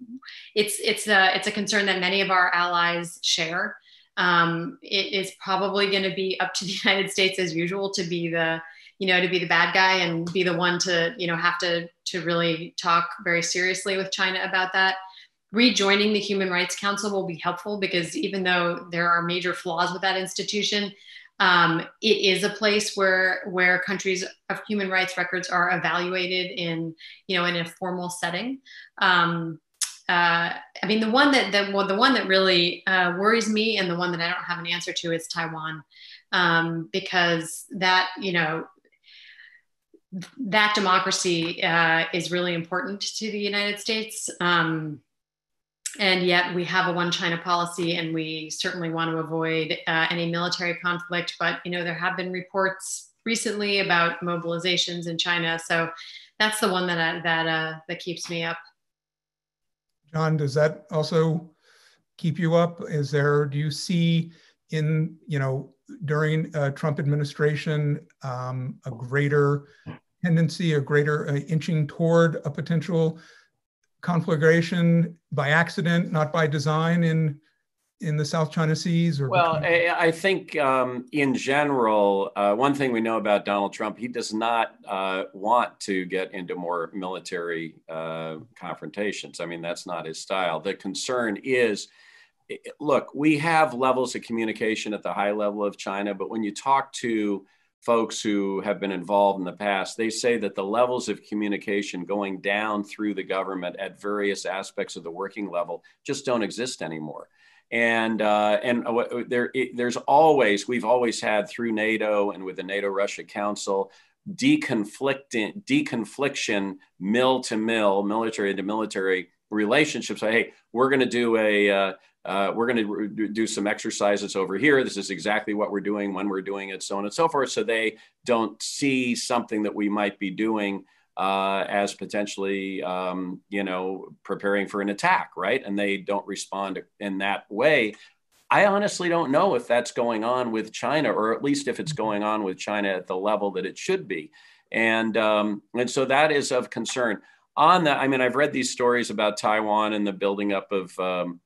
it's it's a it's a concern that many of our allies share. Um, it is probably going to be up to the <laughs> united states as usual to be the you know to be the bad guy and be the one to you know have to to really talk very seriously with china about that. Rejoining the human rights council will be helpful because even though there are major flaws with that institution um, it is a place where where countries of human rights records are evaluated in you know in a formal setting. Um, uh, I mean, the one that the, well, the one that really uh, worries me, and the one that I don't have an answer to, is Taiwan, um, because that you know that democracy uh, is really important to the United States. Um, and yet we have a one China policy, and we certainly want to avoid uh, any military conflict. But you know, there have been reports recently about mobilizations in China, so that's the one that that uh, that keeps me up. John, does that also keep you up? Is there do you see in you know during Trump administration um, a greater tendency, a greater uh, inching toward a potential conflagration by accident, not by design in in the South China Seas? Or well, I, I, think um, in general, uh, one thing we know about Donald Trump, he does not uh, want to get into more military uh, confrontations. I mean, that's not his style. The concern is. Look, we have levels of communication at the high level of China, but when you talk to folks who have been involved in the past, they say that the levels of communication going down through the government at various aspects of the working level just don't exist anymore. And uh, and uh, there it, there's always we've always had through NATO and with the NATO Russia Council deconflicting deconfliction mill to mill military to military relationships. Hey, we're going to do a uh, uh, we're going to do some exercises over here. This is exactly what we're doing when we're doing it, so on and so forth. So they don't see something that we might be doing uh, as potentially, um, you know, preparing for an attack, right? And they don't respond in that way. I honestly don't know if that's going on with China, or at least if it's going on with China at the level that it should be. And um, and so that is of concern. On that, I mean, I've read these stories about Taiwan and the building up of um,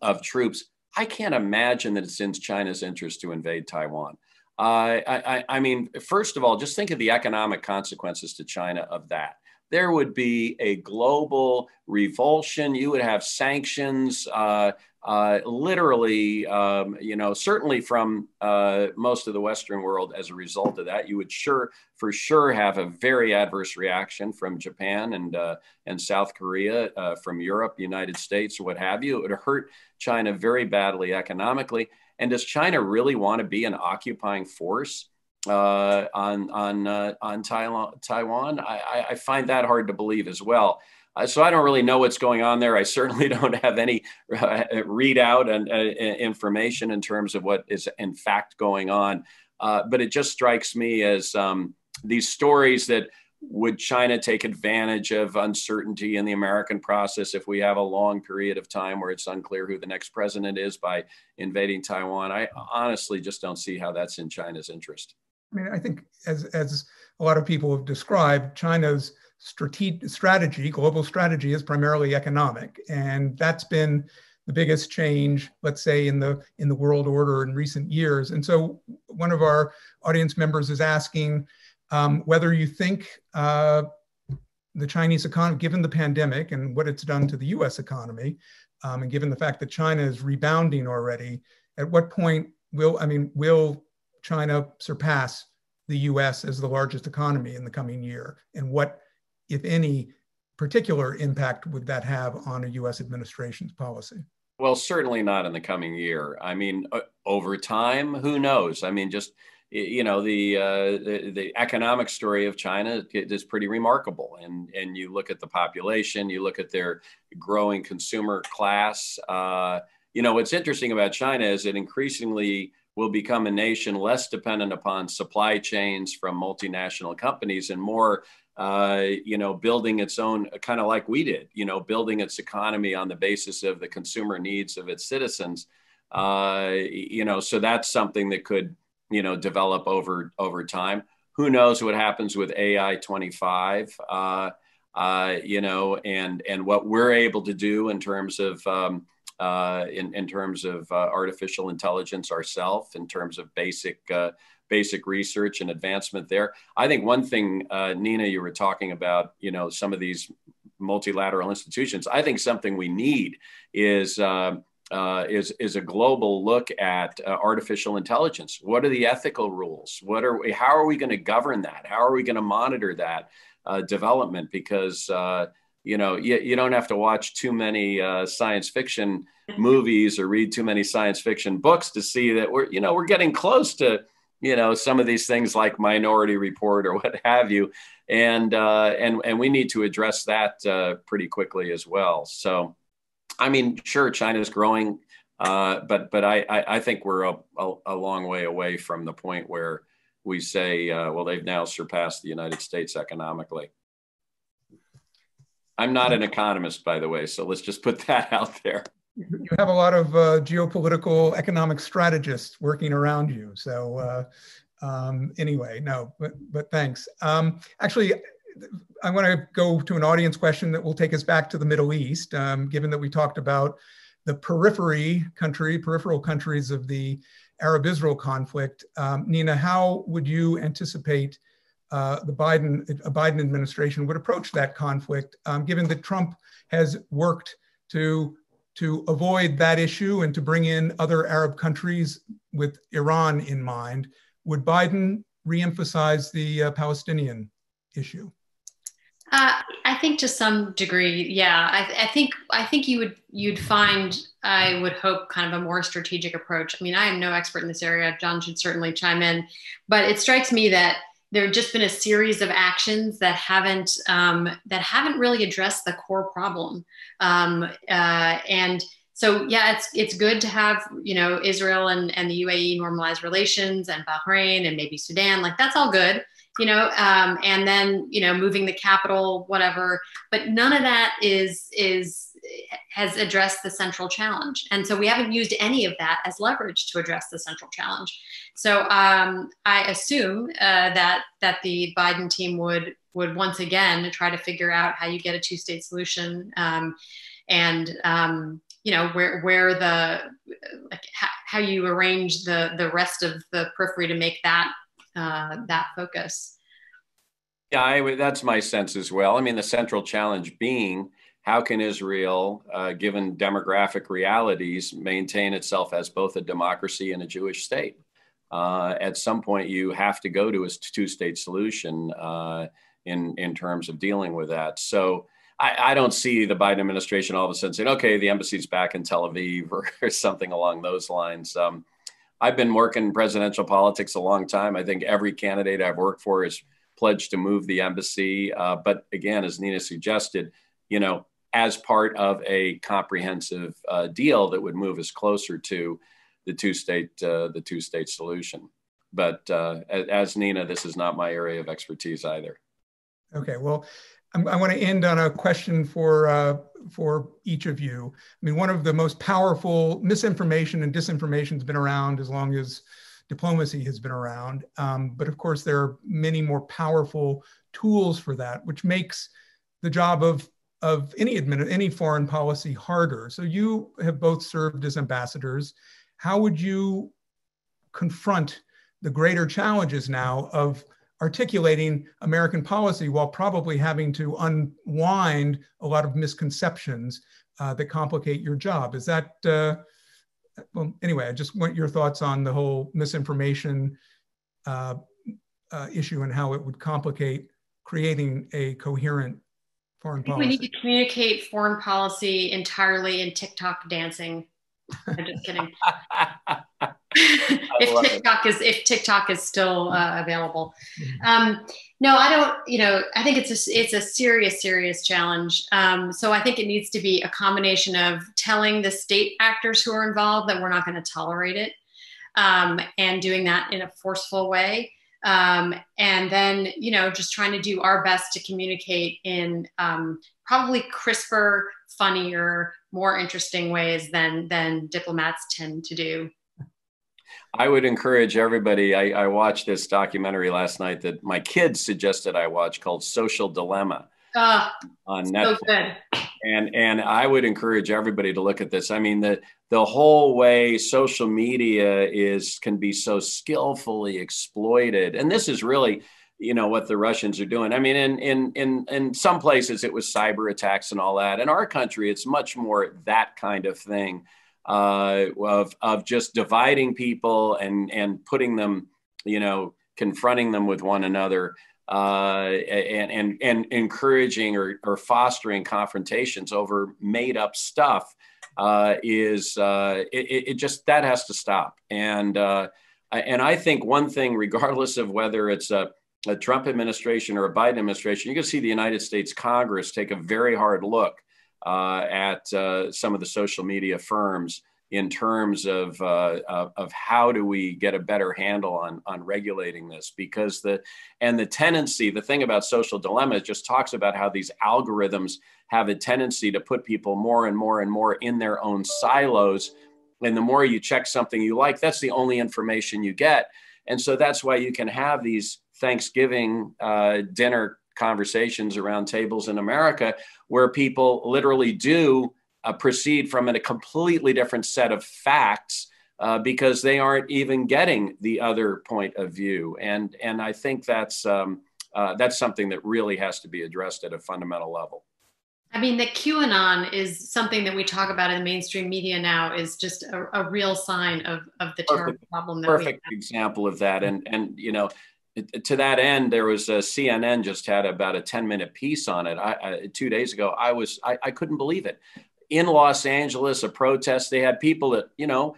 of troops, I can't imagine that it's in China's interest to invade Taiwan. Uh, I, I, mean, first of all, just think of the economic consequences to China of that. there would be a global revulsion. You would have sanctions, uh, uh, literally, um, you know, certainly from uh, most of the Western world as a result of that. You would sure, for sure, have a very adverse reaction from Japan and uh, and South Korea, uh, from Europe, United States, what have you. It would hurt China very badly economically. And does China really want to be an occupying force? uh, on on uh, on Taiwan. Taiwan. I, I, find that hard to believe as well. Uh, so I don't really know what's going on there. I certainly <laughs> don't have any uh, readout and uh, information in terms of what is in fact going on. Uh, but it just strikes me as um, these stories that would China take advantage of uncertainty in the American process if we have a long period of time where it's unclear who the next president is by invading Taiwan? I honestly just don't see how that's in China's interest. I mean, I think as, as a lot of people have described, China's strate- strategy, global strategy, is primarily economic, and that's been the biggest change, let's say, in the in the world order in recent years. And so, one of our audience members is asking um, whether you think uh, the Chinese economy, given the pandemic and what it's done to the U.S. economy, um, and given the fact that China is rebounding already, at what point will I mean will China surpass the US as the largest economy in the coming year? And what, if any, particular impact would that have on a US administration's policy? Well, certainly not in the coming year. I mean, uh, over time, who knows? I mean, just you know the, uh, the, the economic story of China is pretty remarkable, and and you look at the population, you look at their growing consumer class. Uh, you know, what's interesting about China is it increasingly will become a nation less dependent upon supply chains from multinational companies and more uh, you know, building its own, kind of like we did, you know, building its economy on the basis of the consumer needs of its citizens. Uh, you know, so that's something that could, you know, develop over over time. Who knows what happens with AI 25? Uh, uh, you know, and and what we're able to do in terms of um, uh, in, in terms of uh, artificial intelligence ourselves, in terms of basic basic research and advancement there. I think one thing, uh, Nina, you were talking about, you know, some of these multilateral institutions. I think something we need is. Uh, uh, is is a global look at artificial intelligence. What are the ethical rules? What are we, how are we going to govern that? How are we going to monitor that development? Because you know you, you don't have to watch too many uh, science fiction movies or read too many science fiction books to see that we're you know we're getting close to you know some of these things like minority report or <laughs> what have you. And uh, and and we need to address that uh, pretty quickly as well. So i mean sure china's growing uh, but but I, I, I think we're a, a, a, long way away from the point where we say uh, well they've now surpassed the united states economically. I'm not an economist, by the way, so let's just put <laughs> that out there. You have a lot of uh, geopolitical economic strategists working around you. So uh, um, anyway, no, but, but thanks. Um, actually, I want to go to an audience question that will take us back to the Middle East, um, given that we talked about the periphery country, peripheral countries of the Arab-Israel conflict. Um, Nina, how would you anticipate uh, the Biden, a Biden administration would approach that conflict, um, given that Trump has worked to, to avoid that issue and to bring in other Arab countries with Iran in mind. Would Biden reemphasize the uh, Palestinian issue? Uh, I think to some degree, yeah. I, I, think I think you would you'd find I would hope kind of a more strategic approach. I mean, I am no expert in this area. John should certainly chime in, but it strikes me that there have just been a series of actions that haven't um, that haven't really addressed the core problem. Um, uh, and so yeah it's it's good to have you know israel and, and the uae normalize relations and bahrain and maybe sudan like that's all good you know um, and then you know moving the capital whatever. But none of that is is has addressed the central challenge. And so we haven't used any of that as leverage to address the central challenge. So um, I assume uh, that that the Biden team would would once again try to figure out how you get a two state solution um, and um, you know where where the like how you arrange the the rest of the periphery to make that uh, that focus. Yeah, I, that's my sense as well. I mean, the central challenge being how can Israel, uh, given demographic realities, maintain itself as both a democracy and a Jewish state? Uh, at some point, you have to go to a two-state solution uh, in in terms of dealing with that. So. I, I, don't see the Biden administration all of a sudden saying, "Okay, the embassy's back in Tel Aviv" or, <laughs> or something along those lines. Um, I've been working in presidential politics a long time. I think every candidate I've worked for has pledged to move the embassy. Uh, but again, as Nina suggested, you know, as part of a comprehensive uh, deal that would move us closer to the two-state uh, the two-state solution. But uh, as Nina, this is not my area of expertise either. Okay, well, I'm, i want to end on a question for uh, for each of you. I mean, one of the most powerful misinformation and disinformation has been around as long as diplomacy has been around. Um, but of course, there are many more powerful tools for that, which makes the job of of any admin, any foreign policy harder. So you have both served as ambassadors. How would you confront the greater challenges now of articulating American policy while probably having to unwind a lot of misconceptions uh, that complicate your job? Is that, uh, well, anyway, I just want your thoughts on the whole misinformation uh, uh issue and how it would complicate creating a coherent foreign policy. We need to communicate foreign policy entirely in TikTok dancing. I'm just kidding. <laughs> if TikTok it. is if TikTok is still uh, available. Mm-hmm. Um, no, I don't. You know, I think it's a it's a serious serious challenge. Um, so I think it needs to be a combination of telling the state actors who are involved that we're not going to tolerate it, um, and doing that in a forceful way um, and then you know just trying to do our best to communicate in um, probably crisper funnier more interesting ways than than diplomats tend to do. I would encourage everybody i, I watched this documentary last night that my kids suggested i watch called social dilemma uh, on Netflix. So. And and I would encourage everybody to look at this. I mean, the the whole way social media is can be so skillfully exploited, and this is really you know what the Russians are doing. I mean, in in in in some places it was cyber attacks and all that. In our country, it's much more that kind of thing uh, of of just dividing people and and putting them, you know, confronting them with one another uh, and, and, and encouraging or, or fostering confrontations over made up stuff uh, is uh, it, it, just that has to stop. And uh, and I think one thing, regardless of whether it's a, a Trump administration or a Biden administration, you can see the United States Congress take a very hard look uh, at uh, some of the social media firms in terms of, uh, of, how do we get a better handle on, on regulating this? Because the and the tendency the thing about social dilemma just talks about how these algorithms have a tendency to put people more and more and more in their own silos. And the more you check something you like that's the only information you get. And so that's why you can have these thanksgiving uh, dinner conversations around tables in america where people literally do uh, proceed from a completely different set of facts uh, because they aren't even getting the other point of view. And, and I think that's, um, uh, that's something that really has to be addressed at a fundamental level. I mean, the QAnon is something that we talk about in the mainstream media now is just a, a real sign of, of the terrible perfect, problem. Perfect example of that. And, and, you know, to that end, there was a CNN just had about a 10 minute piece on it. I, I, two days ago, I was, I, I couldn't believe it in Los Angeles, a protest. They had people that, you know,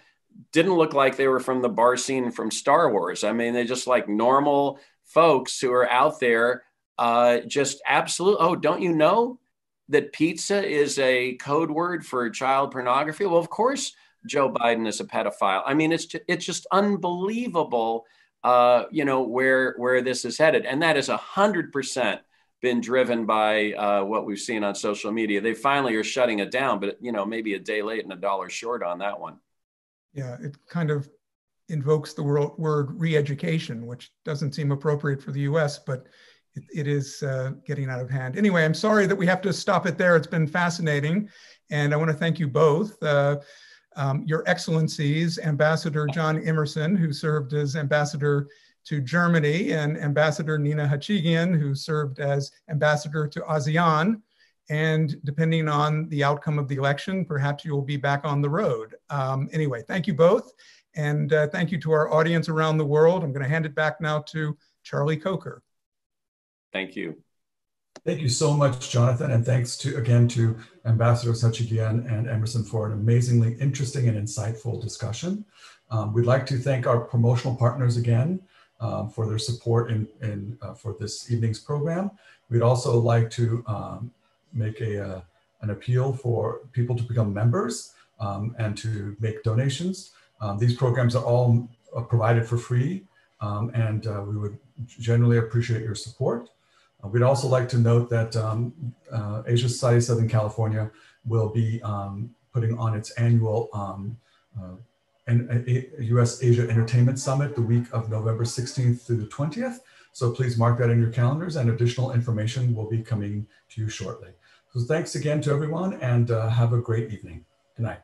didn't look like they were from the bar scene from Star Wars. I mean, they just like normal folks who are out there, uh, just absolute. Oh, don't you know that pizza is a code word for child pornography? Well, of course, Joe Biden is a pedophile. I mean, it's just, it's just unbelievable, uh, you know, where where this is headed, and that is a hundred percent been driven by uh, what we've seen on social media. They finally are shutting it down, but you know, maybe a day late and a dollar short on that one. Yeah, it kind of invokes the word, word re-education, which doesn't seem appropriate for the U.S., but it, it is uh, getting out of hand. Anyway, I'm sorry that we have to stop it there. It's been fascinating, and I want to thank you both. Uh, um, Your Excellencies, Ambassador John Emerson, who served as ambassador to Germany and Ambassador Nina Hachigian, who served as ambassador to ASEAN. And depending on the outcome of the election, perhaps you'll be back on the road. Um, anyway, thank you both. And uh, thank you to our audience around the world. I'm going to hand it back now to Charlie Coker. Thank you. Thank you so much, Jonathan. And thanks to again to Ambassador Hachigian and Emerson for an amazingly interesting and insightful discussion. Um, we'd like to thank our promotional partners again um, for their support in, in uh, for this evening's program. We'd also like to um, make a, uh, an appeal for people to become members um, and to make donations. Um, these programs are all uh, provided for free um, and uh, we would generally appreciate your support. Uh, we'd also like to note that um, uh, Asia Society Southern California will be putting on its annual um, US Asia Entertainment Summit the week of November 16th through the 20th. So please mark that in your calendars and additional information will be coming to you shortly. So thanks again to everyone and uh, have a great evening. Good night.